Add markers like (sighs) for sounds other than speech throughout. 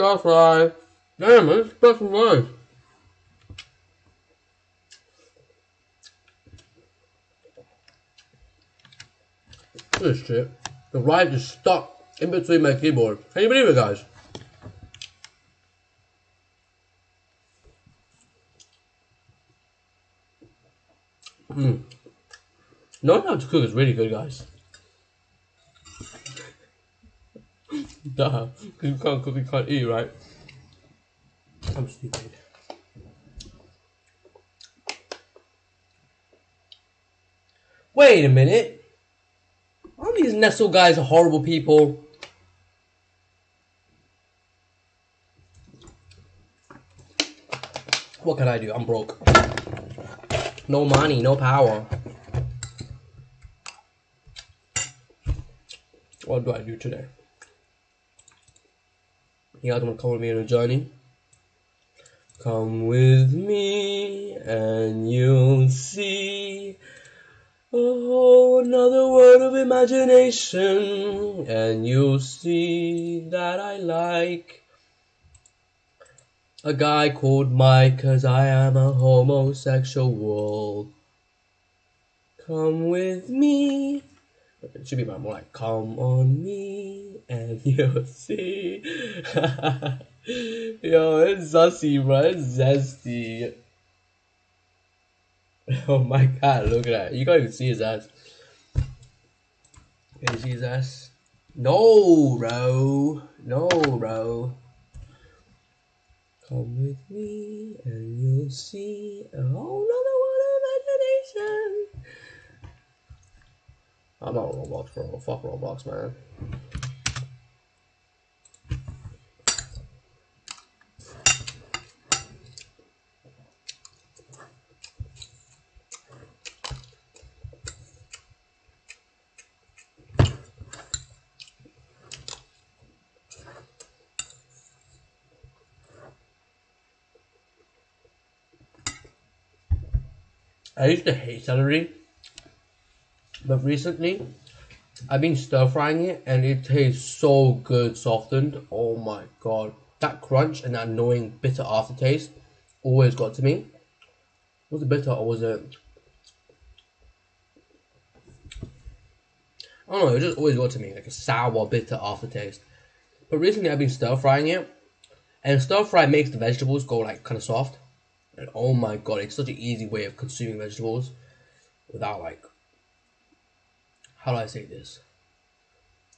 Stir fry. Damn, it's special rice. This shit. The rice is stuck in between my keyboard. Can you believe it, guys? Mm. Knowing how to cook is really good, guys. Duh. Because you can't cook, you can't eat, right? I'm stupid. Wait a minute. All these Nestle guys are horrible people. What can I do? I'm broke. No money, no power. What do I do today? You guys want to come with me on a journey? Come with me and you'll see a whole another world of imagination and you'll see that I like a guy called Mike cause I am a homosexual. Come with me. It should be more like come on me and (laughs) you'll see. (laughs) Yo, it's zesty, bro. It's zesty. (laughs) Oh my god, look at that. You can't even see his ass. Can you see his ass? No, bro. No, bro. Come with me and you'll see a whole nother of imagination. I'm not a Roblox, bro. Fuck Roblox, man. I used to hate celery, but recently I've been stir frying it and it tastes so good softened. Oh my god. That crunch and that annoying bitter aftertaste always got to me. Was it bitter or was it I don't know, it just always got to me, like a sour, bitter aftertaste. But recently I've been stir frying it, and stir fry makes the vegetables go like kind of soft. And oh my god, it's such an easy way of consuming vegetables without like how do I say this?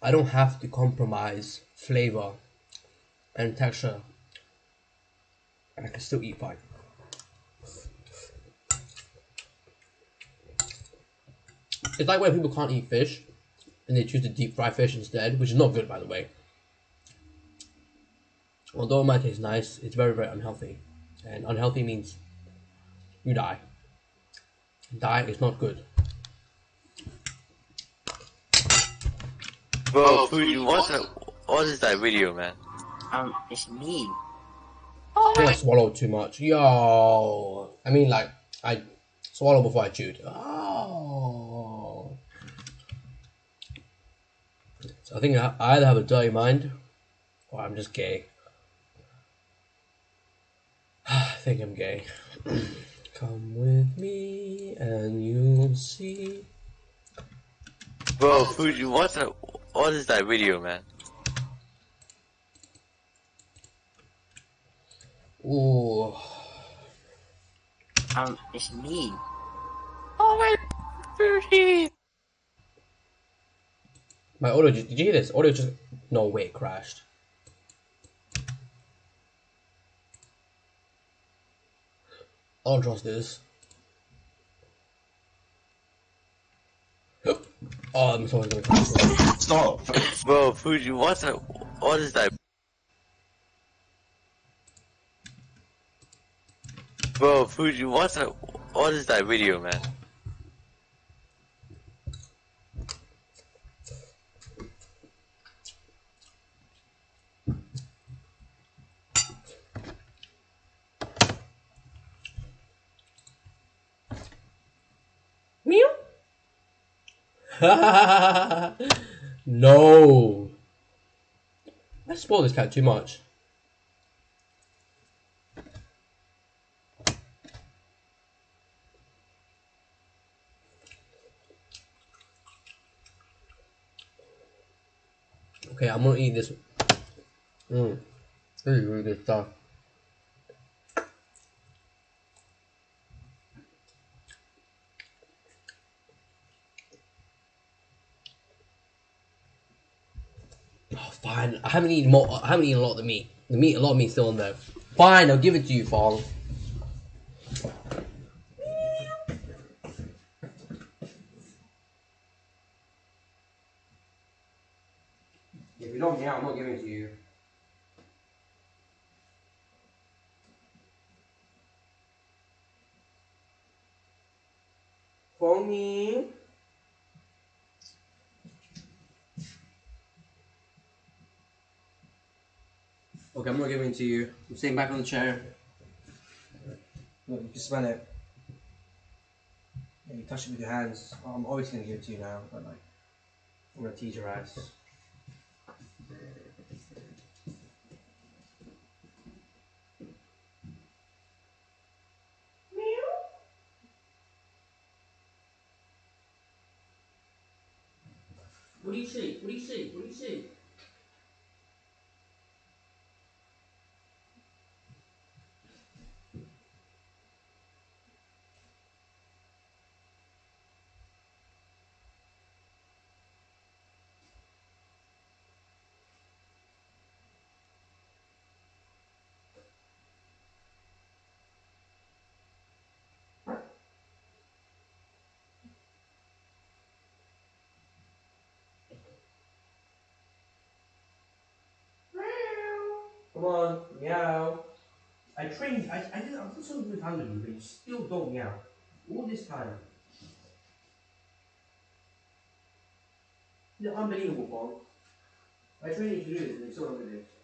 I don't have to compromise flavor and texture and I can still eat fine. It's like when people can't eat fish and they choose to deep fry fish instead, which is not good by the way. Although it might taste nice, it's very, very unhealthy and unhealthy means you die. Die is not good. Bro, Fuji, what's that, what is that video, man? Um, it's me. I think I swallowed too much. Yo, I mean like I swallowed before I chewed. Oh. So I think I I either have a dirty mind or I'm just gay. (sighs) I think I'm gay. (clears throat) Come with me and you'll see. Bro, Fuji, what's that, what is that video, man? Ooh. Um, it's me. Oh my, Fuji! My audio, did you hear this? Audio just, no way, it crashed. I don't trust this. Oh, I'm sorry. Stop. (laughs) Bro, Fuji, what's that, what is that? Bro, Fuji, what's that, what is that video, man? (laughs) no. I spoil this cat too much. Okay, I'm gonna eat this. Mmm, this is really good stuff. I haven't eaten more. I haven't eaten a lot of the meat. The meat, a lot of meat still in there. Fine, I'll give it to you, Fong. If you don't meow, I'm not giving it to you. Okay, I'm not giving it to you. I'm sitting back on the chair. Look, you can smell it. Yeah, you touch it with your hands. Oh, I'm always gonna give it to you now, but like, I'm gonna tease your ass. What do you see? What do you see? What do you see? Come on, meow. I trained, I, I did, I did something with hungry, but you still don't meow. All this time. You're unbelievable, Paul. I trained you to do this, and you still don't do this.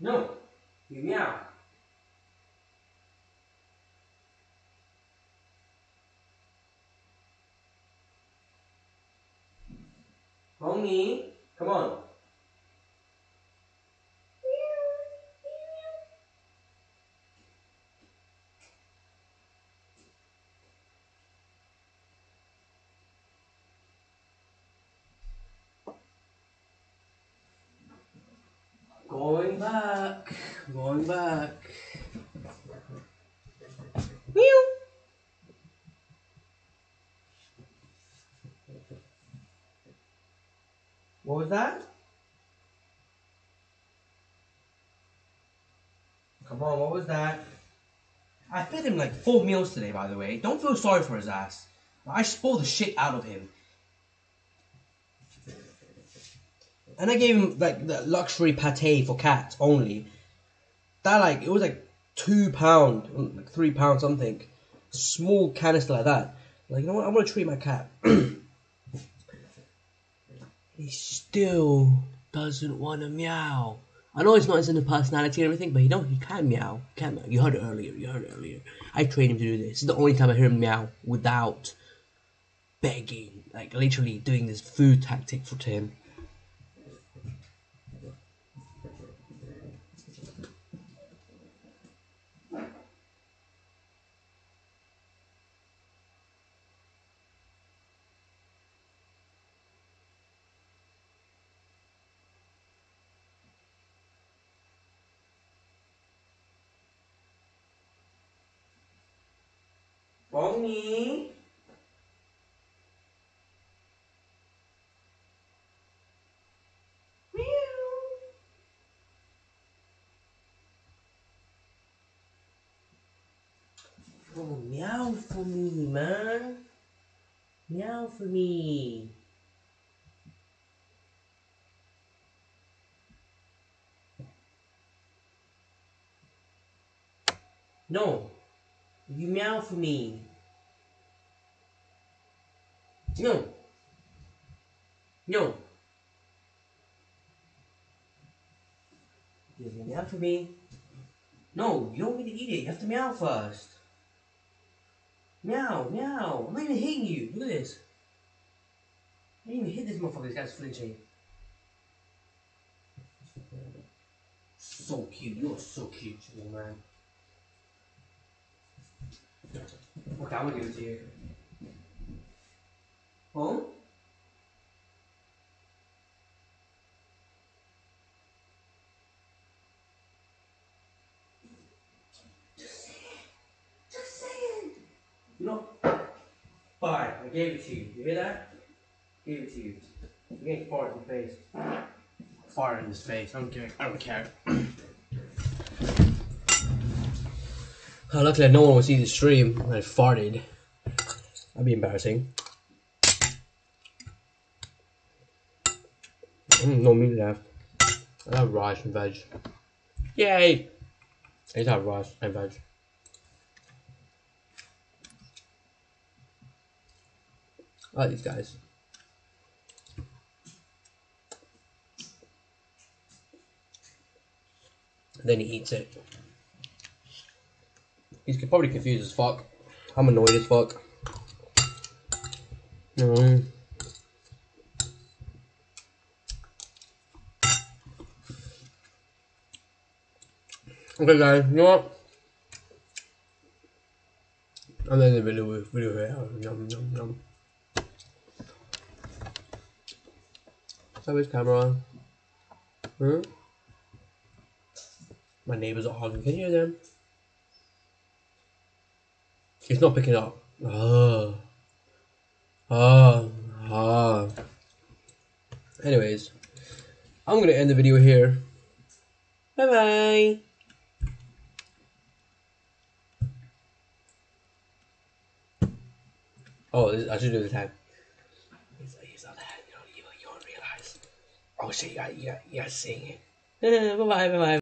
No. You meow. Come What was that? Come on, what was that? I fed him like four meals today, by the way. Don't feel sorry for his ass. I spoiled the shit out of him. And I gave him like the luxury pate for cats only. That like it was like two pound, like three pound something. Small canister like that. Like you know what? I'm gonna treat my cat. (clears throat) he still doesn't want to meow. I know it's not his inner personality and everything, but he don't. He can meow. He can meow. You heard it earlier. You heard it earlier. I trained him to do this. Is the only time I hear him meow without begging, like literally doing this food tactic for him. Boninho. Oh, meow for me, man. Meow for me. No. You meow for me. No. No. You meow for me. No, you don't need to eat it. You have to meow first. Meow, meow. I'm not even hitting you. Look at this. I didn't even hit this motherfucker. This guy's flinching. So cute. You're so cute, man. Okay, I'm gonna give it to you. Home? Just say it. You know, fine. I gave it to you. You hear that? Gave it to you. You can't fart in the face. Fart in his face. I don't care. I don't care. (clears throat) Oh, luckily, no one will see the stream I farted. That'd be embarrassing. Mm, no meat left. I have rice and veg. Yay! I have rice and veg. I like these guys. Then he eats it. He's probably confused as fuck. I'm annoyed as fuck. Mm. Okay guys, you know what? I'm ending the video with video here. Yum yum yum. His camera. Hmm? My neighbors are arguing. Can you hear them? It's not picking up. Ah. Ah. Ah. Anyways, I'm gonna end the video here. Bye bye. Oh, I should do the tag. He's, he's not you know, you, you don't realize. Oh shit, you got, you to it. (laughs) bye bye, bye bye.